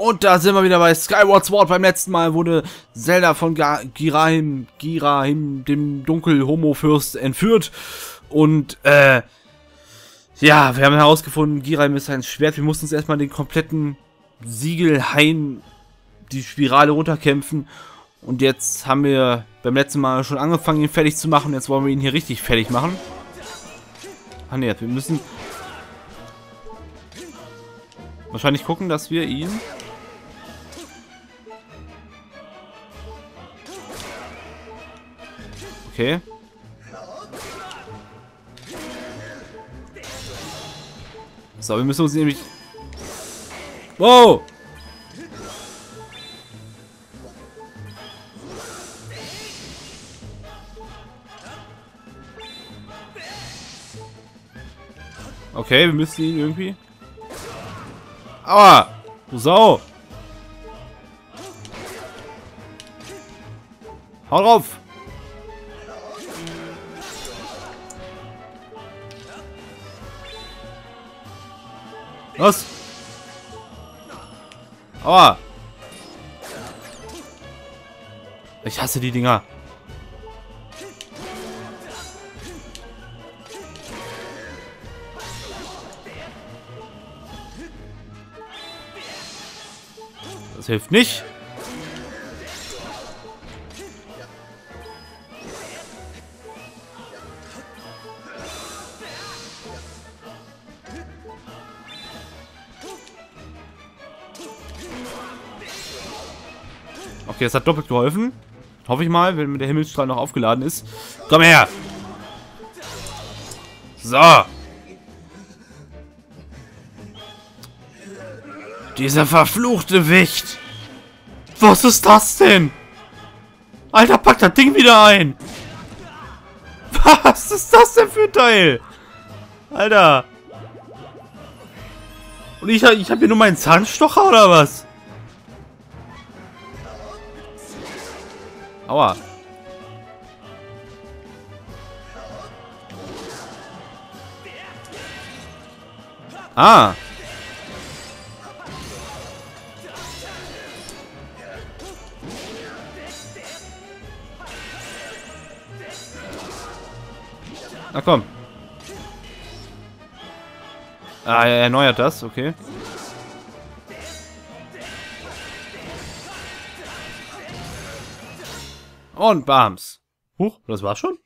Und da sind wir wieder bei Skyward Sword. Beim letzten Mal wurde Zelda von Girahim, Girahim, dem Dunkel-Homo-Fürst, entführt. Und, äh, ja, wir haben herausgefunden, Girahim ist ein Schwert. Wir mussten uns erstmal den kompletten Siegelhain, die Spirale runterkämpfen. Und jetzt haben wir beim letzten Mal schon angefangen, ihn fertig zu machen. Jetzt wollen wir ihn hier richtig fertig machen. Ah ne, wir müssen wahrscheinlich gucken, dass wir ihn Okay. So, wir müssen uns nämlich... Wow! Okay, wir müssen ihn irgendwie... Aua! Du Sau! Hau drauf! Was? Aua! Ich hasse die Dinger. Das hilft nicht. Okay, das hat doppelt geholfen. Hoffe ich mal, wenn der Himmelsstrahl noch aufgeladen ist. Komm her! So! Dieser verfluchte Wicht! Was ist das denn? Alter, pack das Ding wieder ein! Was ist das denn für ein Teil? Alter! Und ich, ich habe hier nur meinen Zahnstocher oder was? Aua. Ah. Na komm. Ah, er erneuert das, okay. Und Bams. Huch, das war's schon?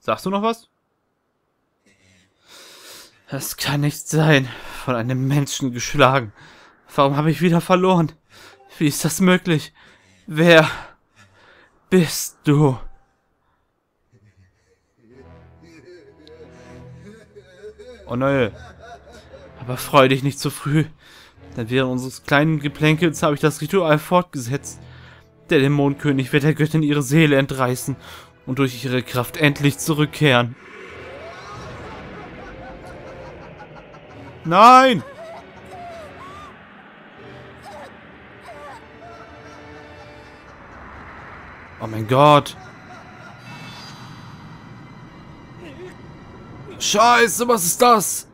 Sagst du noch was? Das kann nicht sein. Von einem Menschen geschlagen. Warum habe ich wieder verloren? Wie ist das möglich? Wer bist du? Oh nein. Aber freu dich nicht zu früh. Denn während unseres kleinen Geplänkels habe ich das Ritual fortgesetzt. Der Dämonenkönig wird der Göttin ihre Seele entreißen und durch ihre Kraft endlich zurückkehren. Nein! Oh mein Gott. Scheiße, was ist das?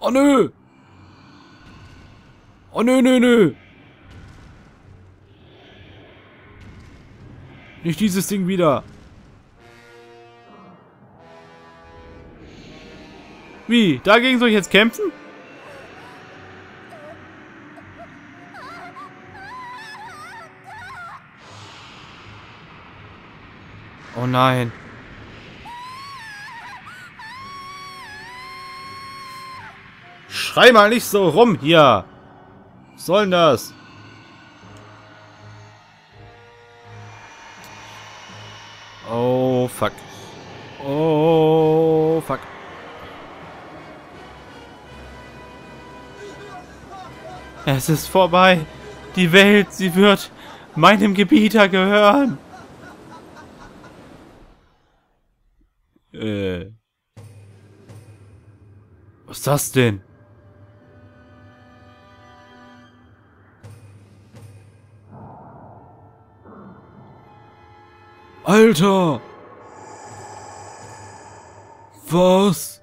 Oh nö. Oh nö, nö, nö. Nicht dieses Ding wieder. Wie? Dagegen soll ich jetzt kämpfen? Nein. Schrei mal nicht so rum hier. Was soll denn das? Oh, fuck. Oh, fuck. Es ist vorbei. Die Welt, sie wird meinem Gebieter gehören. ist das denn? Alter! Was?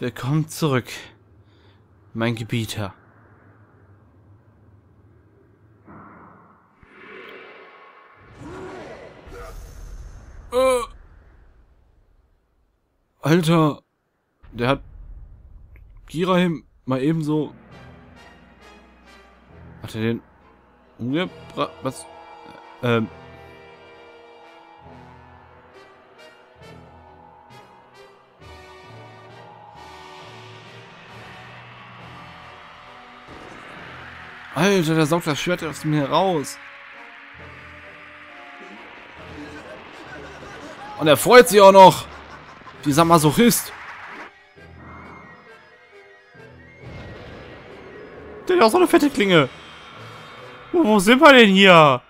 Willkommen zurück, mein Gebieter. Alter, der hat Girahim mal ebenso... Hat er den umgebracht? Was? Ähm... Alter, der saugt das Schwert aus mir heraus. Und er freut sich auch noch. Dieser Masochist. Der hat auch so eine fette Klinge. Wo, wo sind wir denn hier?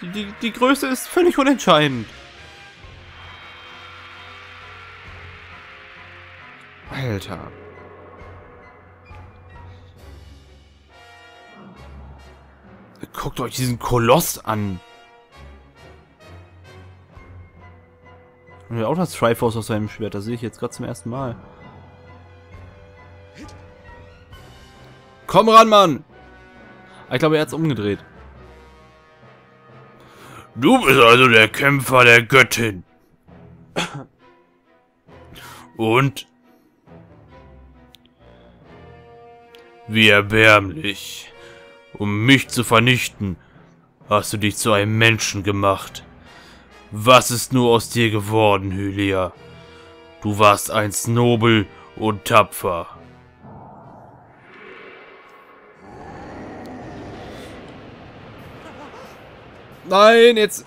Die, die, die Größe ist völlig unentscheidend. Alter. Guckt euch diesen Koloss an. Und auch das Triforce aus seinem Schwert, das sehe ich jetzt gerade zum ersten Mal. Komm ran, Mann! Ich glaube, er hat es umgedreht. Du bist also der Kämpfer der Göttin. Und? Wie erbärmlich. Um mich zu vernichten, hast du dich zu einem Menschen gemacht. Was ist nur aus dir geworden, Hylia? Du warst einst nobel und tapfer. Nein, jetzt,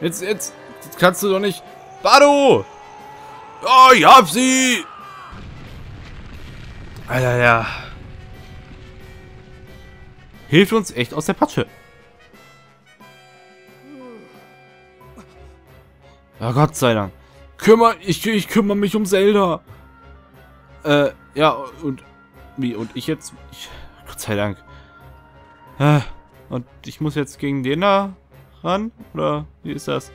jetzt, jetzt, jetzt kannst du doch nicht. Bado! Oh, ich hab sie! Alter, ja. Hilft uns echt aus der Patsche. Ja, Gott sei Dank. Kümmer, ich, ich kümmere mich um Zelda. Äh, ja, und, wie, und ich jetzt, ich, Gott sei Dank. Äh, und ich muss jetzt gegen den da ran? Oder wie ist das?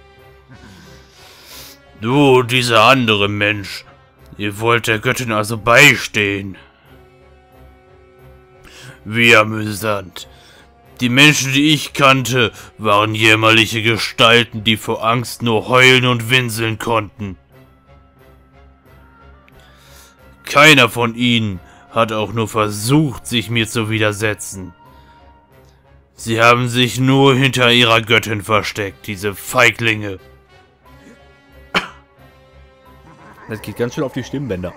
Du, dieser andere Mensch. Ihr wollt der Göttin also beistehen. Wie amüsant. Die Menschen, die ich kannte, waren jämmerliche Gestalten, die vor Angst nur heulen und winseln konnten. Keiner von ihnen hat auch nur versucht, sich mir zu widersetzen. Sie haben sich nur hinter ihrer Göttin versteckt, diese Feiglinge. Das geht ganz schön auf die Stimmbänder.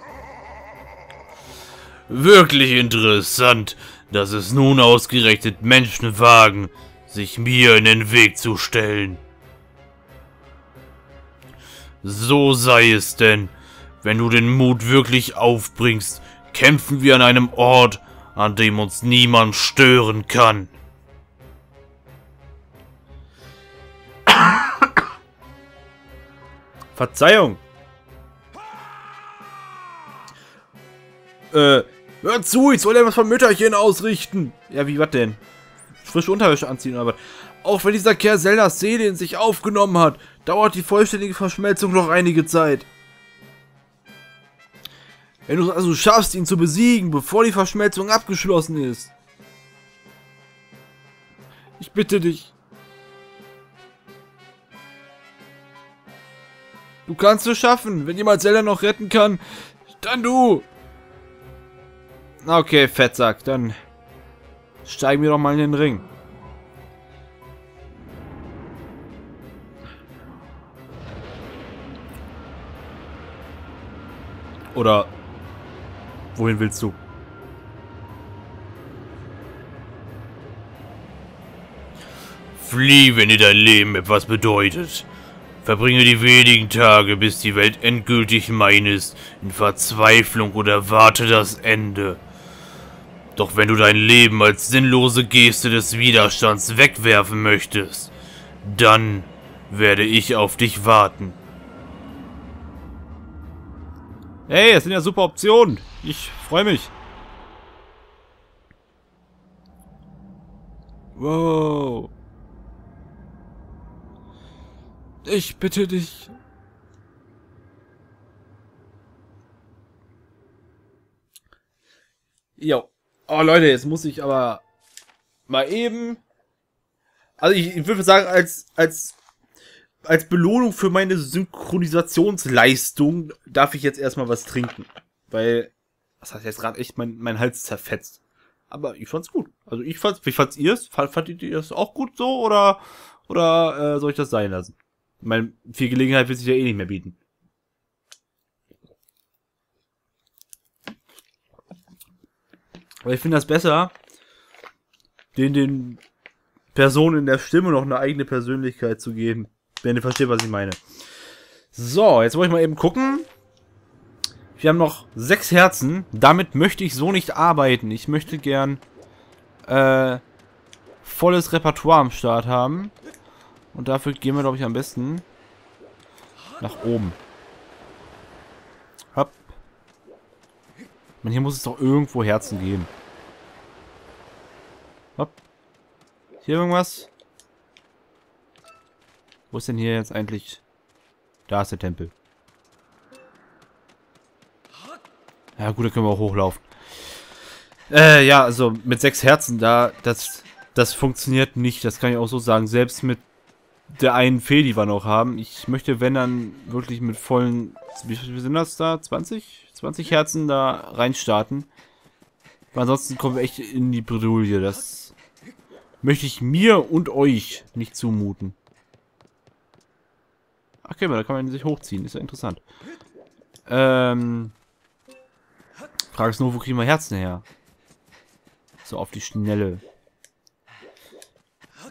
Wirklich interessant, dass es nun ausgerechnet Menschen wagen, sich mir in den Weg zu stellen. So sei es denn, wenn du den Mut wirklich aufbringst, kämpfen wir an einem Ort, an dem uns niemand stören kann. Verzeihung. Äh, Hör zu, ich soll ja was von Mütterchen ausrichten. Ja, wie was denn? Frische Unterwäsche anziehen oder was? Auch wenn dieser Kerl Zeldas Seele in sich aufgenommen hat, dauert die vollständige Verschmelzung noch einige Zeit. Wenn du es also schaffst, ihn zu besiegen, bevor die Verschmelzung abgeschlossen ist. Ich bitte dich. Du kannst es schaffen. Wenn jemand Zelda noch retten kann, dann du. Okay, Fettsack, dann steigen wir doch mal in den Ring. Oder wohin willst du? Flieh, wenn dir dein Leben etwas bedeutet. Verbringe die wenigen Tage, bis die Welt endgültig mein ist, in Verzweiflung oder warte das Ende. Doch wenn du dein Leben als sinnlose Geste des Widerstands wegwerfen möchtest, dann werde ich auf dich warten. Hey, das sind ja super Optionen. Ich freue mich. Wow. Ich bitte dich. Jo. Oh Leute, jetzt muss ich aber mal eben. Also ich, ich würde sagen, als, als, als Belohnung für meine Synchronisationsleistung darf ich jetzt erstmal was trinken. Weil, das hat jetzt gerade echt mein, mein Hals zerfetzt. Aber ich fand's gut. Also ich fand's, wie fand's ihr's? Fandet ihr es auch gut so oder, oder äh, soll ich das sein lassen? Ich meine, viel Gelegenheit wird sich ja eh nicht mehr bieten. Aber ich finde das besser, den, den Personen in der Stimme noch eine eigene Persönlichkeit zu geben. Wenn ihr versteht, was ich meine. So, jetzt wollte ich mal eben gucken. Wir haben noch sechs Herzen. Damit möchte ich so nicht arbeiten. Ich möchte gern äh, volles Repertoire am Start haben. Und dafür gehen wir, glaube ich, am besten nach oben. Man, hier muss es doch irgendwo Herzen geben. Hopp. Hier irgendwas? Wo ist denn hier jetzt eigentlich... Da ist der Tempel. Ja gut, da können wir auch hochlaufen. Äh, ja, also mit sechs Herzen da, das, das funktioniert nicht. Das kann ich auch so sagen. Selbst mit der einen Fee, die wir noch haben. Ich möchte, wenn dann, wirklich mit vollen, wie viel sind das da? 20? 20 Herzen da reinstarten. Ansonsten kommen wir echt in die Bredouille. Das möchte ich mir und euch nicht zumuten. Okay, da kann man sich hochziehen. Ist ja interessant. Ähm... Frage ist nur, wo kriegen wir Herzen her? So auf die Schnelle.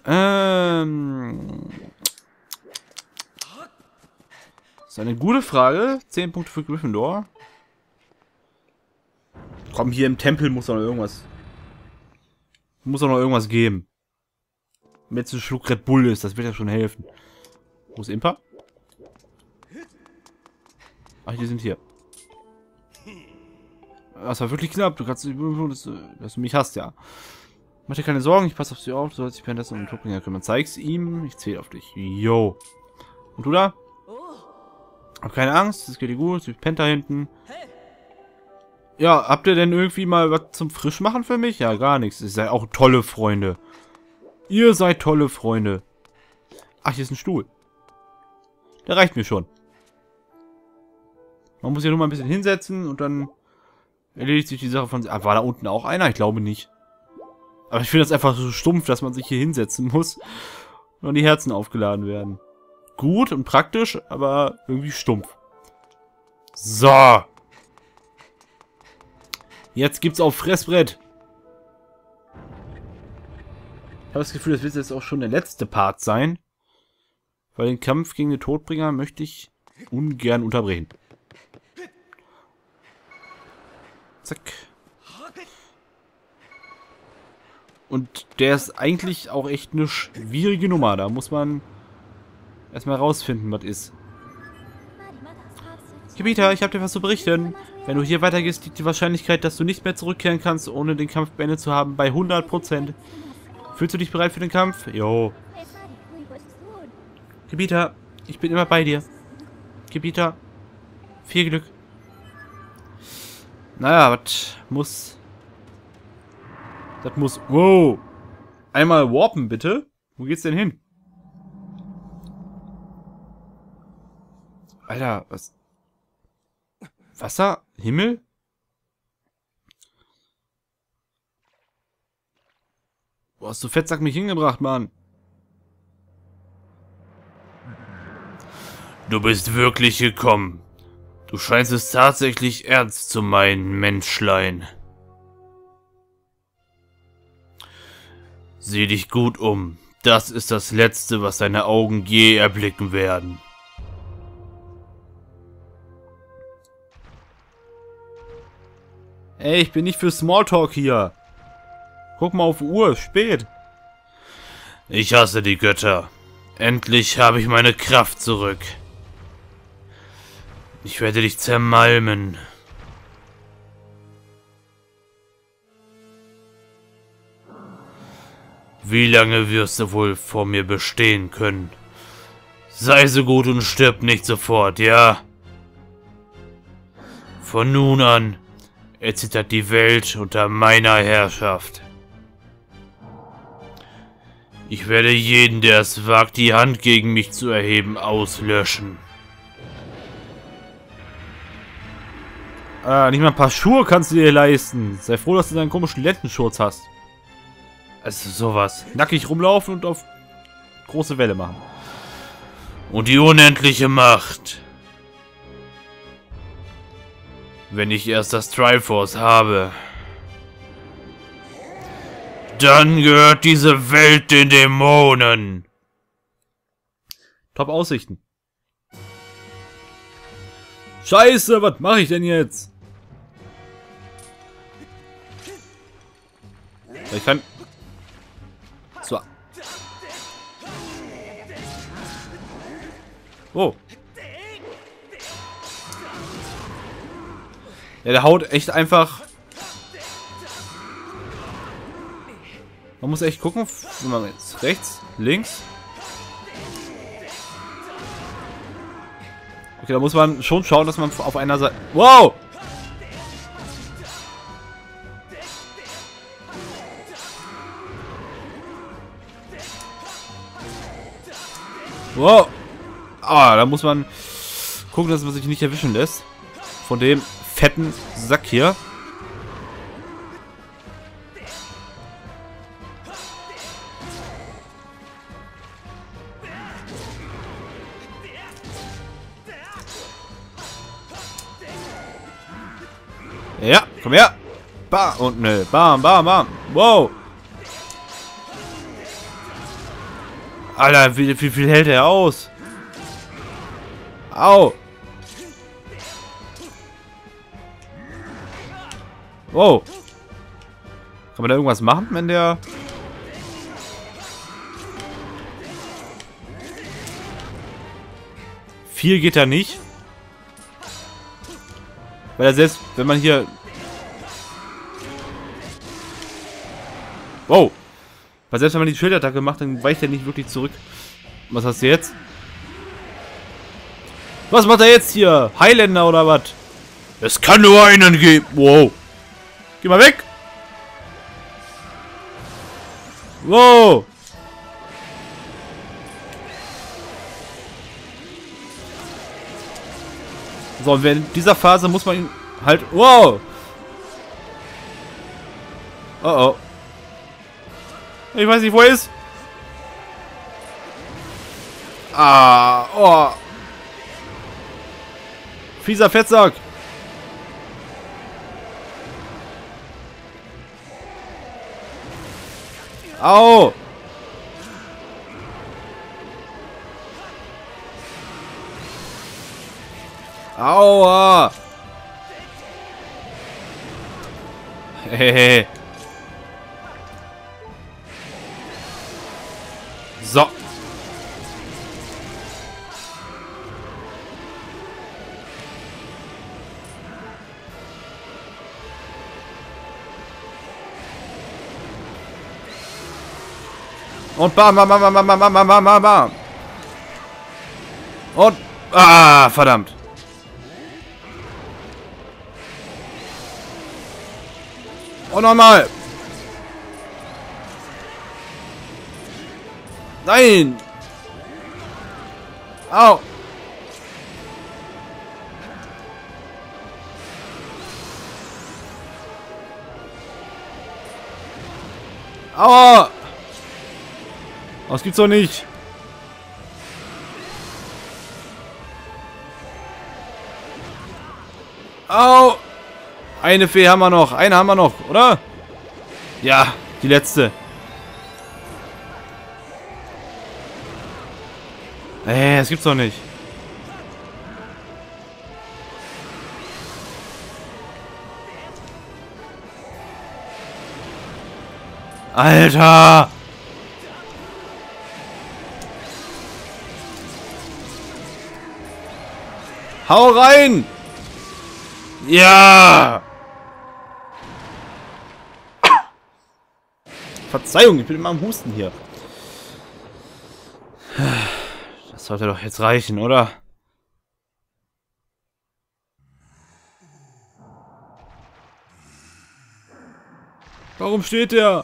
Ähm. Das ist eine gute Frage. 10 Punkte für Gryffindor. Komm, hier im Tempel muss doch noch irgendwas. Muss doch noch irgendwas geben. Wenn jetzt ein Schluck Red Bull ist, das wird ja schon helfen. Wo ist Impa? Ach, die sind hier. Das war wirklich knapp. Du kannst dass, dass du mich hast, ja. Mach dir keine Sorgen, ich passe auf sie auf. Du sollst dich währenddessen um den Todbringer kümmern. Zeig's ihm. Ich zähle auf dich. Yo. Und du da? Hab keine Angst, es geht dir gut. Ich pennt da hinten. Ja, habt ihr denn irgendwie mal was zum Frischmachen für mich? Ja, gar nichts. Ihr seid auch tolle Freunde. Ihr seid tolle Freunde. Ach, hier ist ein Stuhl. Der reicht mir schon. Man muss ja nur mal ein bisschen hinsetzen und dann Erledigt sich die Sache von... Ah, war da unten auch einer? Ich glaube nicht. Aber ich finde das einfach so stumpf, dass man sich hier hinsetzen muss und die Herzen aufgeladen werden. Gut und praktisch, aber irgendwie stumpf. So. Jetzt gibt's auf Fressbrett. Ich habe das Gefühl, das wird jetzt auch schon der letzte Part sein. Weil den Kampf gegen den Todbringer möchte ich ungern unterbrechen. Zack. Und der ist eigentlich auch echt eine schwierige Nummer. Da muss man erstmal rausfinden, was ist. Gebieter, ich habe dir was zu berichten. Wenn du hier weitergehst, liegt die Wahrscheinlichkeit, dass du nicht mehr zurückkehren kannst, ohne den Kampf beendet zu haben, bei 100%. Fühlst du dich bereit für den Kampf? Jo. Gebieter, ich bin immer bei dir. Gebieter, viel Glück. Naja, was muss... Das muss... Wow! Einmal warpen, bitte. Wo geht's denn hin? Alter, was... Wasser? Himmel? Wo hast du Fettsack mich hingebracht, Mann? Du bist wirklich gekommen. Du scheinst es tatsächlich ernst zu meinen, Menschlein. Sieh dich gut um. Das ist das Letzte, was deine Augen je erblicken werden. Ey, ich bin nicht für Smalltalk hier. Guck mal auf Uhr, spät. Ich hasse die Götter. Endlich habe ich meine Kraft zurück. Ich werde dich zermalmen. Wie lange wirst du wohl vor mir bestehen können? Sei so gut und stirb nicht sofort, ja? Von nun an erzittert die Welt unter meiner Herrschaft. Ich werde jeden, der es wagt, die Hand gegen mich zu erheben, auslöschen. Ah, nicht mal ein paar Schuhe kannst du dir leisten. Sei froh, dass du deinen komischen Lendenschurz hast. Also sowas. Nackig rumlaufen und auf große Welle machen. Und die unendliche Macht. Wenn ich erst das Triforce habe, dann gehört diese Welt den Dämonen. Top Aussichten. Scheiße, was mache ich denn jetzt? Ich kann... So. Oh. Ja, der haut echt einfach... Man muss echt gucken, wo man jetzt rechts, links. Okay, da muss man schon schauen, dass man auf einer Seite... Wow! Wow! Ah, da muss man gucken, dass man sich nicht erwischen lässt. Von dem fetten Sack hier. Ja, komm her. Bam und ne. Bam, bam, bam. Wow. Alter, wie, wie viel hält er aus? Au. Wow. Kann man da irgendwas machen, wenn der... Viel geht da nicht. Weil er selbst, wenn man hier... Wow. Weil selbst wenn man die Schildattacke macht, dann weicht er nicht wirklich zurück. Was hast du jetzt? Was macht er jetzt hier? Highlander oder was? Es kann nur einen geben. Wow. Geh mal weg. Wow. So, und in dieser Phase muss man ihn halt... Wow! Oh oh. Ich weiß nicht, wo er ist. Ah, oh. Fieser Fettsack. 아오 아오아. 헤헤. Und bam, bam, bam, bam, bam, bam, bam, bam, bam. Und, ah, verdammt. Und nochmal. Nein. Au. Aua. Das gibt's doch nicht. Au. Eine Fee haben wir noch. Eine haben wir noch, oder? Ja, die letzte. Ey, das gibt's doch nicht. Alter! Hau rein! Ja! Verzeihung, ich bin immer am Husten hier. Das sollte doch jetzt reichen, oder? Warum steht der?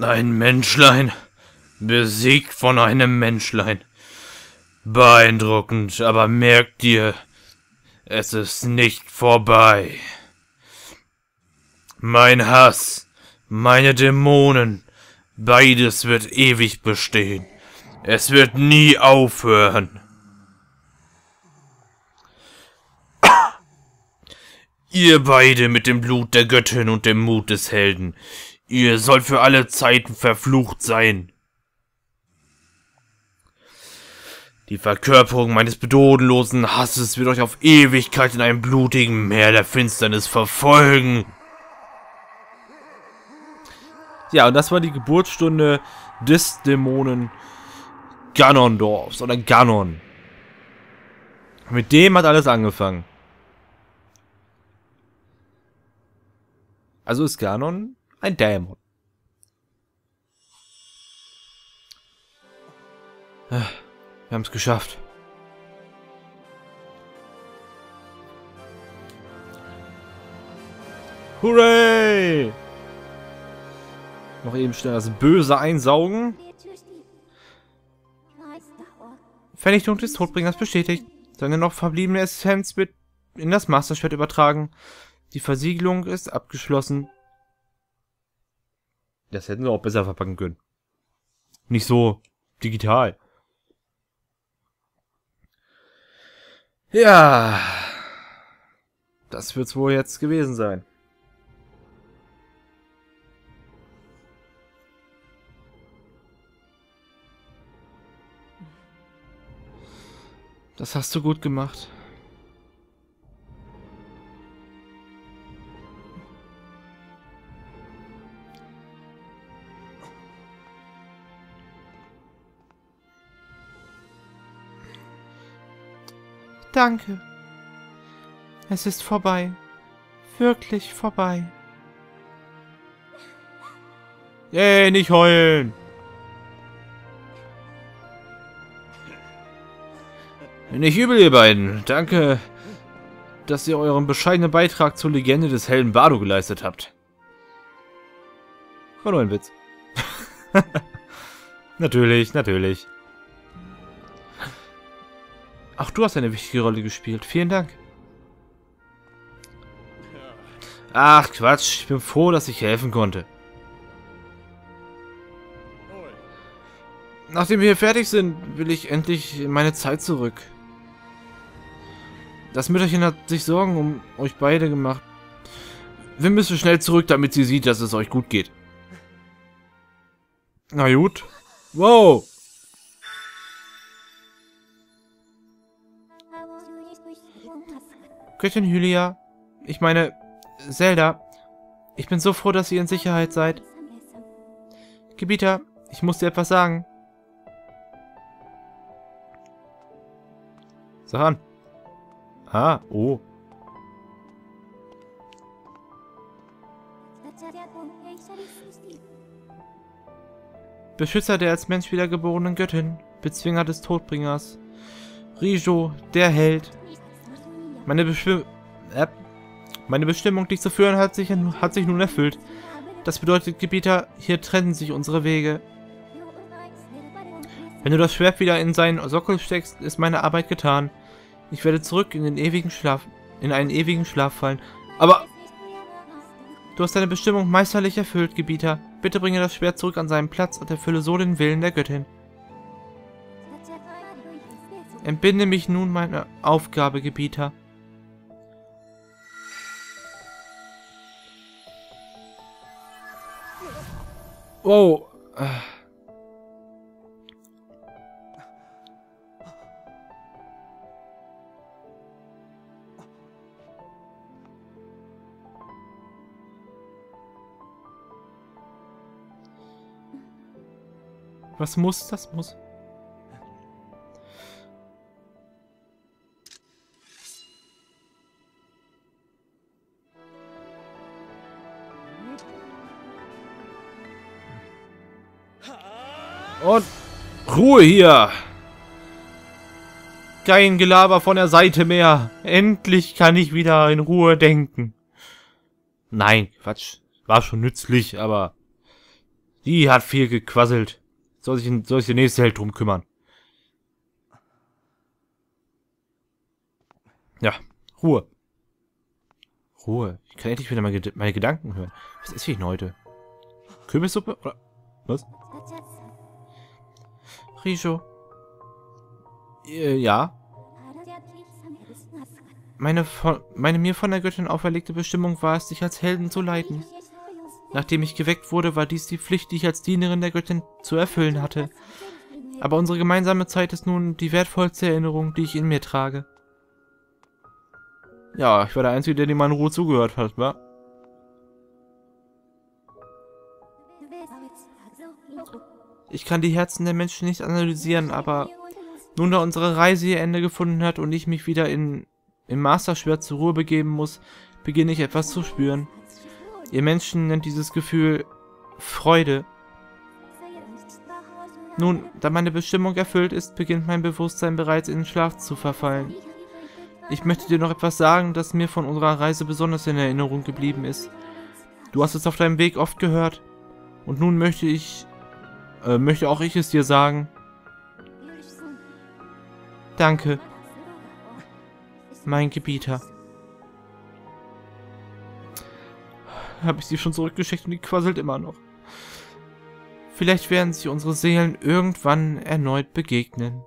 Ein Menschlein. Besiegt von einem Menschlein. Beeindruckend, aber merkt dir, es ist nicht vorbei. Mein Hass, meine Dämonen, beides wird ewig bestehen. Es wird nie aufhören. Ihr beide mit dem Blut der Göttin und dem Mut des Helden, Ihr sollt für alle Zeiten verflucht sein. Die Verkörperung meines bedodenlosen Hasses wird euch auf Ewigkeit in einem blutigen Meer der Finsternis verfolgen. Ja, und das war die Geburtsstunde des Dämonen Ganondorfs oder Ganon. Mit dem hat alles angefangen. Also ist Ganon ein Dämon. Wir haben es geschafft. Hooray! Noch eben schnell das Böse einsaugen. Vernichtung des Todbringers bestätigt. Seine noch verbliebene Essenz wird in das Masterschwert übertragen. Die Versiegelung ist abgeschlossen. Das hätten wir auch besser verpacken können. Nicht so digital. Ja. Das wird's wohl jetzt gewesen sein. Das hast du gut gemacht. Danke. Es ist vorbei. Wirklich vorbei. Yay, nicht heulen. Nicht übel, ihr beiden. Danke, dass ihr euren bescheidenen Beitrag zur Legende des hellen Bardo geleistet habt. War nur ein Witz. natürlich, natürlich. Auch du hast eine wichtige Rolle gespielt. Vielen Dank. Ach, Quatsch. Ich bin froh, dass ich helfen konnte. Nachdem wir hier fertig sind, will ich endlich meine Zeit zurück. Das Mütterchen hat sich Sorgen um euch beide gemacht. Wir müssen schnell zurück, damit sie sieht, dass es euch gut geht. Na gut. Wow. Göttin Hylia, ich meine, Zelda, ich bin so froh, dass ihr in Sicherheit seid. Gebieter, ich muss dir etwas sagen. Sag an. Ah, oh. Beschützer der als Mensch wiedergeborenen Göttin, Bezwinger des Todbringers, Rijo, der Held, meine, Bestimm äh, Meine Bestimmung, dich zu führen, hat sich, hat sich nun erfüllt. Das bedeutet, Gebieter, hier trennen sich unsere Wege. Wenn du das Schwert wieder in seinen Sockel steckst, ist meine Arbeit getan. Ich werde zurück in den ewigen Schlaf, in einen ewigen Schlaf fallen. Aber du hast deine Bestimmung meisterlich erfüllt, Gebieter. Bitte bringe das Schwert zurück an seinen Platz und erfülle so den Willen der Göttin. Entbinde mich nun meiner Aufgabe, Gebieter. Wow. Was muss, das muss. Ruhe hier! Kein Gelaber von der Seite mehr. Endlich kann ich wieder in Ruhe denken. Nein, Quatsch. War schon nützlich, aber die hat viel gequasselt. Soll sich, soll sich der nächste Held drum kümmern. Ja, Ruhe. Ruhe. Ich kann endlich wieder meine, Gedanken hören. Was ist ich denn heute? Kürbissuppe? Oder? Was? Richo. Äh, ja. Meine, von, meine mir von der Göttin auferlegte Bestimmung war es, dich als Helden zu leiten. Nachdem ich geweckt wurde, war dies die Pflicht, die ich als Dienerin der Göttin zu erfüllen hatte. Aber unsere gemeinsame Zeit ist nun die wertvollste Erinnerung, die ich in mir trage. Ja, ich war der Einzige, der dem in Ruhe zugehört hat, wa? Ich kann die Herzen der Menschen nicht analysieren, aber nun da unsere Reise ihr Ende gefunden hat und ich mich wieder in, im Masterschwert zur Ruhe begeben muss, beginne ich etwas zu spüren. Ihr Menschen nennt dieses Gefühl Freude. Nun, da meine Bestimmung erfüllt ist, beginnt mein Bewusstsein bereits in den Schlaf zu verfallen. Ich möchte dir noch etwas sagen, das mir von unserer Reise besonders in Erinnerung geblieben ist. Du hast es auf deinem Weg oft gehört. Und nun möchte ich äh, möchte auch ich es dir sagen. Danke. Mein Gebieter. Habe ich sie schon zurückgeschickt und die quasselt immer noch. Vielleicht werden sich unsere Seelen irgendwann erneut begegnen.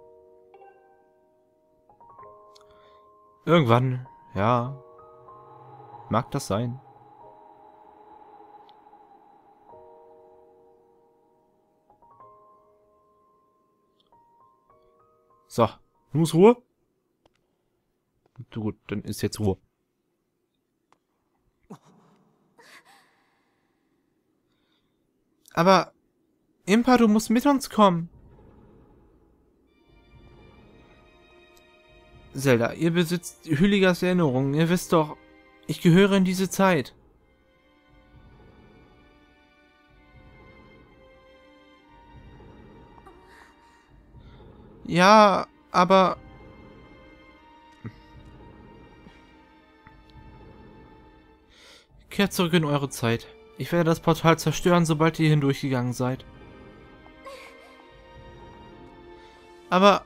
Irgendwann, ja. Mag das sein. So, nun ist Ruhe. Gut, dann ist jetzt Ruhe. Aber, Impa, du musst mit uns kommen. Zelda, ihr besitzt Hülligers Erinnerungen. Ihr wisst doch, ich gehöre in diese Zeit. Ja, aber... Kehrt zurück in eure Zeit. Ich werde das Portal zerstören, sobald ihr hindurchgegangen seid. Aber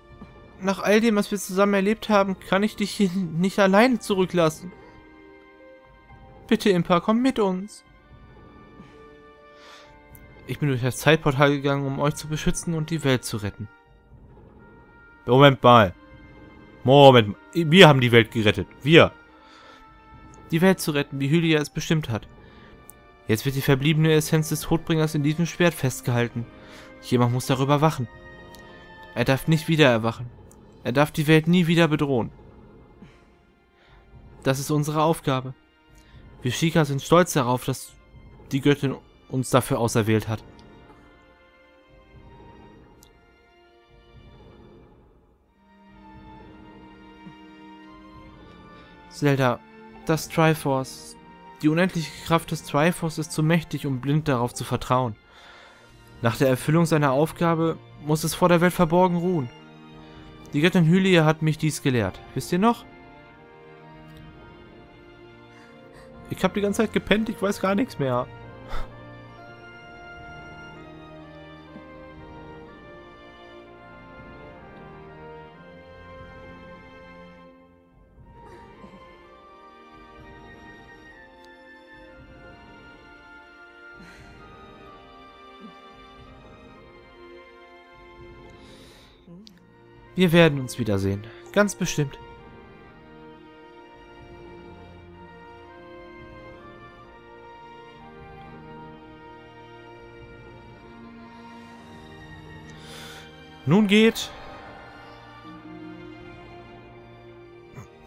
nach all dem, was wir zusammen erlebt haben, kann ich dich hier nicht alleine zurücklassen. Bitte, Impa, komm mit uns. Ich bin durch das Zeitportal gegangen, um euch zu beschützen und die Welt zu retten. Moment mal. Moment. Wir haben die Welt gerettet. Wir. Die Welt zu retten, wie Hylia es bestimmt hat. Jetzt wird die verbliebene Essenz des Todbringers in diesem Schwert festgehalten. Jemand muss darüber wachen. Er darf nicht wieder erwachen. Er darf die Welt nie wieder bedrohen. Das ist unsere Aufgabe. Wir Shika sind stolz darauf, dass die Göttin uns dafür auserwählt hat. Zelda, das Triforce. Die unendliche Kraft des Triforce ist zu mächtig, um blind darauf zu vertrauen. Nach der Erfüllung seiner Aufgabe muss es vor der Welt verborgen ruhen. Die Göttin Hylia hat mich dies gelehrt. Wisst ihr noch? Ich habe die ganze Zeit gepennt, ich weiß gar nichts mehr. Wir werden uns wiedersehen. Ganz bestimmt. Nun geht.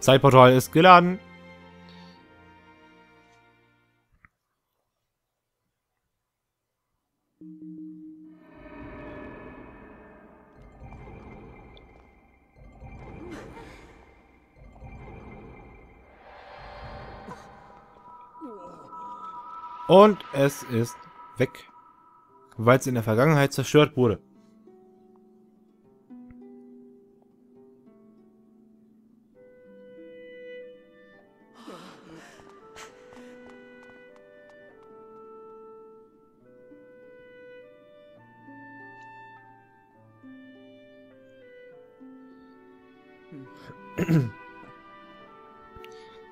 Zeitportal ist geladen. Und es ist weg. Weil es in der Vergangenheit zerstört wurde.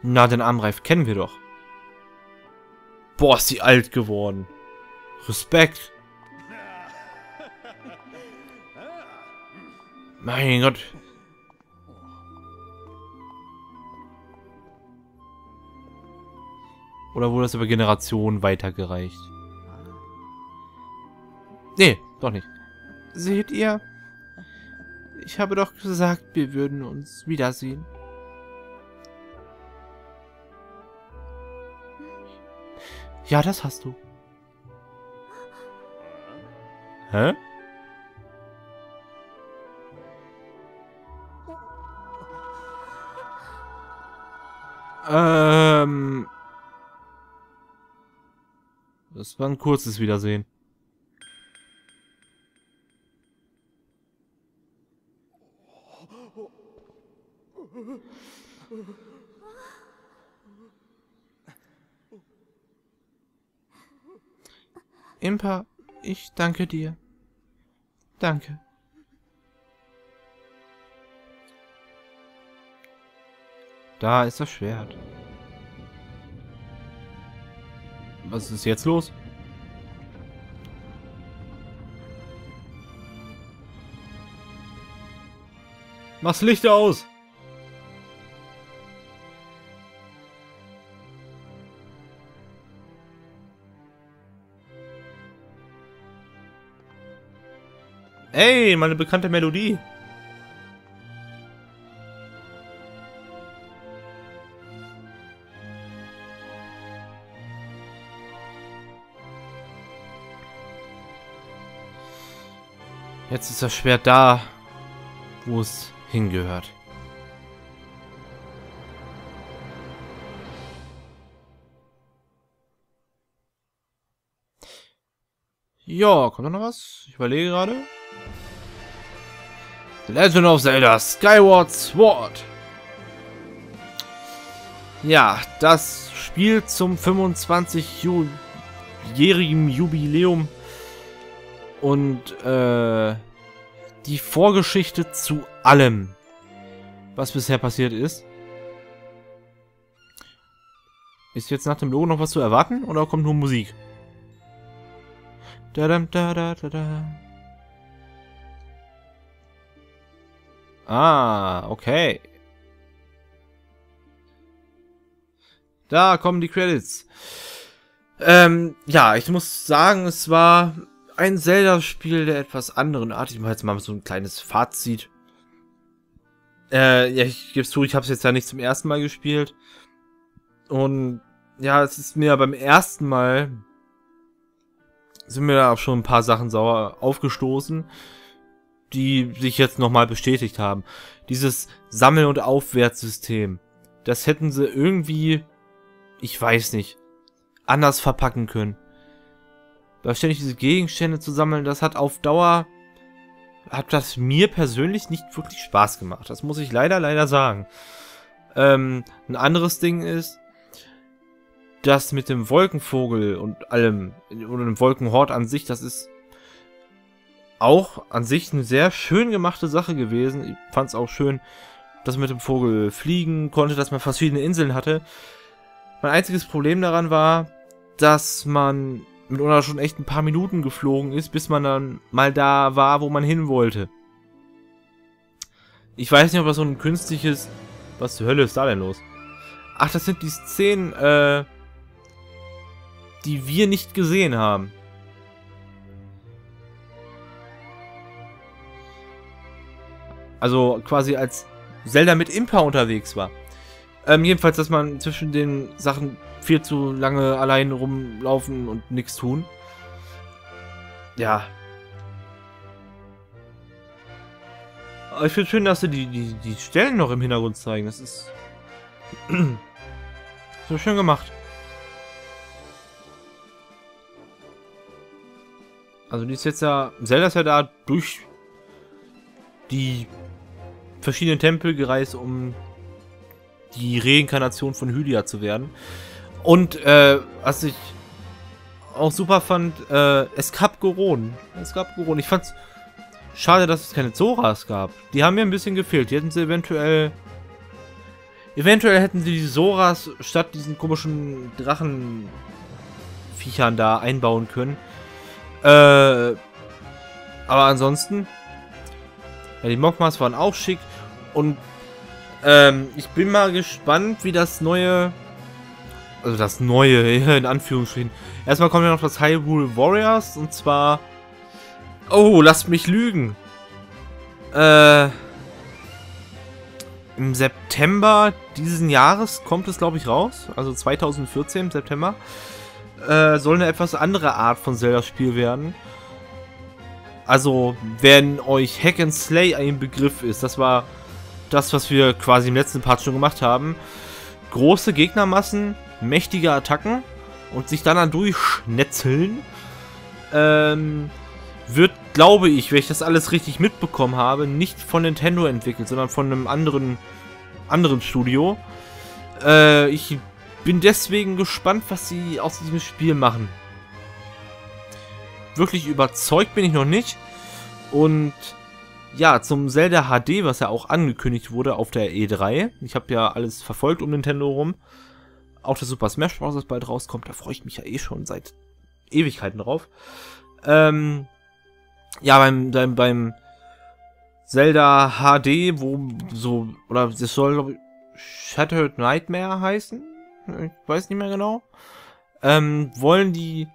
Na, den Armreif kennen wir doch. Boah, ist sie alt geworden. Respekt. Mein Gott. Oder wurde das über Generationen weitergereicht? Nee, doch nicht. Seht ihr? Ich habe doch gesagt, wir würden uns wiedersehen. Ja, das hast du. Hä? Ähm. Das war ein kurzes Wiedersehen. Impa, ich danke dir. Danke. Da ist das Schwert. Was ist jetzt los? Mach's Licht aus! Ey, meine bekannte Melodie. Jetzt ist das Schwert da, wo es hingehört. Ja, kommt da noch was? Ich überlege gerade. Legend of Zelda Skyward Sword. Ja, das Spiel zum 25-jährigen Jubiläum und äh, die Vorgeschichte zu allem, was bisher passiert ist. Ist jetzt nach dem Logo noch was zu erwarten oder kommt nur Musik? Da -da -da -da -da -da. Ah, okay. Da kommen die Credits. Ähm, ja, ich muss sagen, es war ein Zelda-Spiel der etwas anderen Art. Ich mache jetzt mal so ein kleines Fazit. Äh, ja, ich gebe zu, ich habe es jetzt ja nicht zum ersten Mal gespielt. Und ja, es ist mir beim ersten Mal sind mir da auch schon ein paar Sachen sauer aufgestoßen die sich jetzt nochmal bestätigt haben. Dieses Sammel- und Aufwärtssystem, das hätten sie irgendwie, ich weiß nicht, anders verpacken können. Da ständig diese Gegenstände zu sammeln, das hat auf Dauer, hat das mir persönlich nicht wirklich Spaß gemacht. Das muss ich leider, leider sagen. Ähm, ein anderes Ding ist, das mit dem Wolkenvogel und allem, oder dem Wolkenhort an sich, das ist auch an sich eine sehr schön gemachte Sache gewesen. Ich fand es auch schön, dass man mit dem Vogel fliegen konnte, dass man verschiedene Inseln hatte. Mein einziges Problem daran war, dass man mit mitunter schon echt ein paar Minuten geflogen ist, bis man dann mal da war, wo man hin wollte. Ich weiß nicht, ob das so ein künstliches... Was zur Hölle ist da denn los? Ach, das sind die Szenen, äh, die wir nicht gesehen haben. Also quasi als Zelda mit Impa unterwegs war. Ähm, jedenfalls, dass man zwischen den Sachen viel zu lange allein rumlaufen und nichts tun. Ja. Aber ich finde schön, dass sie die, die, die Stellen noch im Hintergrund zeigen. Das ist so schön gemacht. Also die ist jetzt ja, Zelda ist ja da durch die verschiedenen Tempel gereist, um die Reinkarnation von Hylia zu werden. Und äh, was ich auch super fand, äh, es gab Goron. Es gab Goron. Ich fand's schade, dass es keine Zoras gab. Die haben mir ein bisschen gefehlt. Die hätten sie eventuell... Eventuell hätten sie die Zoras statt diesen komischen Drachenviechern da einbauen können. Äh, aber ansonsten... Ja, die Mogmas waren auch schick. Und ähm, ich bin mal gespannt, wie das neue also das neue, in Anführungsstrichen. Erstmal kommt ja noch das Hyrule Warriors und zwar. Oh, lasst mich lügen. Äh. Im September diesen Jahres kommt es, glaube ich, raus. Also 2014 im September. Äh, soll eine etwas andere Art von Zelda-Spiel werden. Also, wenn euch Hack and Slay ein Begriff ist, das war das, was wir quasi im letzten Part schon gemacht haben. Große Gegnermassen, mächtige Attacken und sich dann, dann durchschnetzeln, ähm, wird, glaube ich, wenn ich das alles richtig mitbekommen habe, nicht von Nintendo entwickelt, sondern von einem anderen, anderen Studio. Äh, ich bin deswegen gespannt, was sie aus diesem Spiel machen. Wirklich überzeugt bin ich noch nicht. Und ja, zum Zelda HD, was ja auch angekündigt wurde auf der E3. Ich habe ja alles verfolgt um Nintendo rum auch das Super Smash Bros. bald rauskommt. Da freue ich mich ja eh schon seit Ewigkeiten drauf. Ähm, ja, beim, beim, beim Zelda HD, wo so, oder das soll, glaube ich, Shattered Nightmare heißen. Ich weiß nicht mehr genau. Ähm, wollen die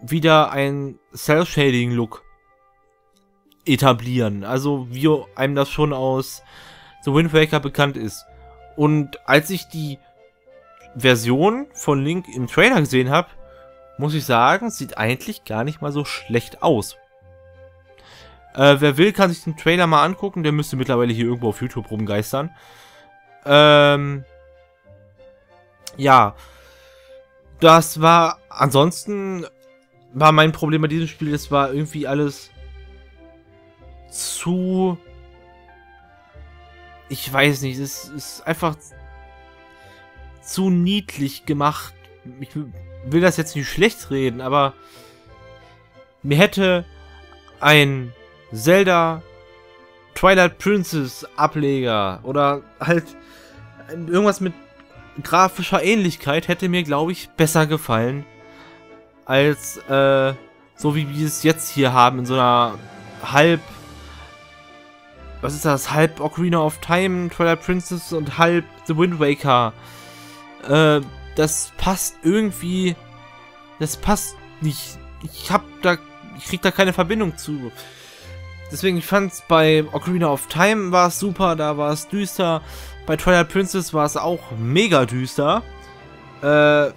wieder ein Cell-Shading-Look etablieren. Also, wie einem das schon aus The Wind Waker bekannt ist. Und als ich die Version von Link im Trailer gesehen habe, muss ich sagen, sieht eigentlich gar nicht mal so schlecht aus. Äh, wer will, kann sich den Trailer mal angucken. Der müsste mittlerweile hier irgendwo auf YouTube rumgeistern. Ähm, ja. Das war, ansonsten war mein Problem bei diesem Spiel, das war irgendwie alles zu, ich weiß nicht, es ist einfach zu niedlich gemacht. Ich will das jetzt nicht schlecht reden, aber mir hätte ein Zelda Twilight Princess Ableger oder halt irgendwas mit grafischer Ähnlichkeit hätte mir, glaube ich, besser gefallen als äh, so wie wir es jetzt hier haben in so einer halb was ist das halb Ocarina of Time Twilight Princess und halb The Wind Waker äh, das passt irgendwie. Das passt nicht. Ich hab da. Ich krieg da keine Verbindung zu. Deswegen, ich fand's bei Ocarina of Time war es super, da war es düster. Bei Twilight Princess war es auch mega düster. Äh,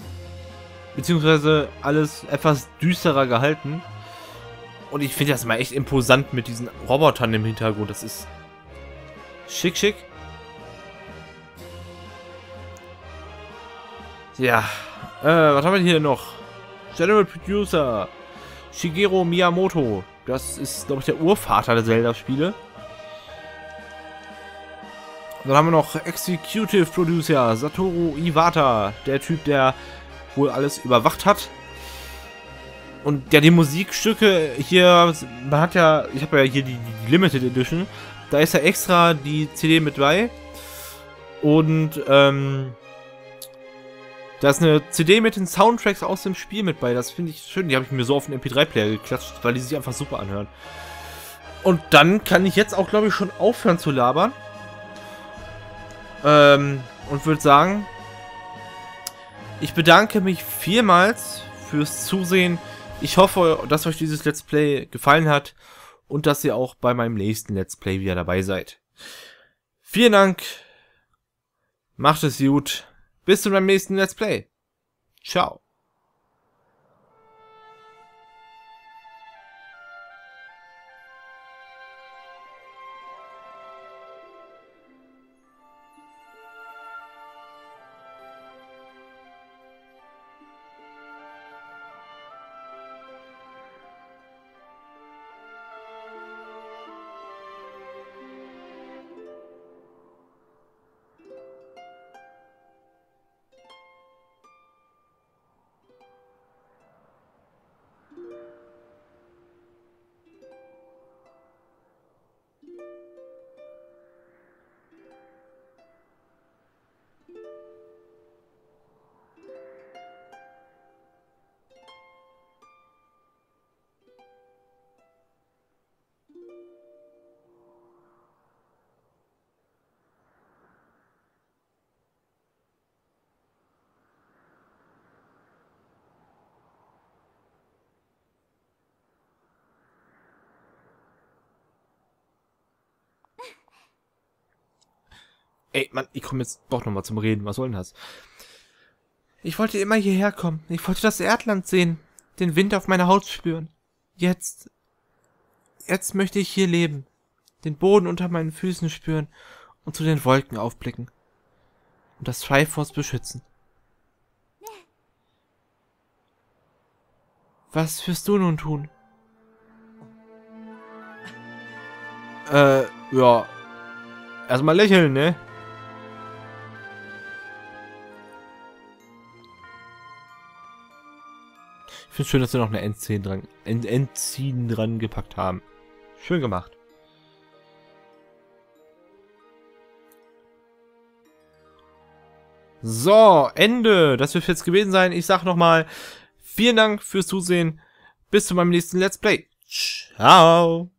beziehungsweise alles etwas düsterer gehalten. Und ich finde das mal echt imposant mit diesen Robotern im Hintergrund. Das ist schick, schick. Ja, äh, was haben wir hier noch? General Producer Shigeru Miyamoto. Das ist, glaube ich, der Urvater der Zelda-Spiele. Dann haben wir noch Executive Producer Satoru Iwata. Der Typ, der wohl alles überwacht hat. Und der die Musikstücke hier, man hat ja, ich habe ja hier die, die Limited Edition. Da ist ja extra die CD mit bei. Und, ähm, da ist eine CD mit den Soundtracks aus dem Spiel mit bei. Das finde ich schön. Die habe ich mir so auf den MP3-Player geklatscht, weil die sich einfach super anhören. Und dann kann ich jetzt auch, glaube ich, schon aufhören zu labern. Ähm, und würde sagen, ich bedanke mich vielmals fürs Zusehen. Ich hoffe, dass euch dieses Let's Play gefallen hat und dass ihr auch bei meinem nächsten Let's Play wieder dabei seid. Vielen Dank. Macht es gut. Bis zu meinem nächsten Let's Play. Ciao. Ey, Mann, ich komme jetzt doch nochmal zum Reden. Was soll denn das? Ich wollte immer hierher kommen. Ich wollte das Erdland sehen. Den Wind auf meiner Haut spüren. Jetzt. Jetzt möchte ich hier leben. Den Boden unter meinen Füßen spüren und zu den Wolken aufblicken. Und das Triforce beschützen. Was wirst du nun tun? Äh, ja. Erstmal lächeln, ne? Finde schön, dass wir noch eine Endszene dran, End Endziehen dran gepackt haben. Schön gemacht. So, Ende. Das wird jetzt gewesen sein. Ich sag nochmal, vielen Dank fürs Zusehen. Bis zu meinem nächsten Let's Play. Ciao.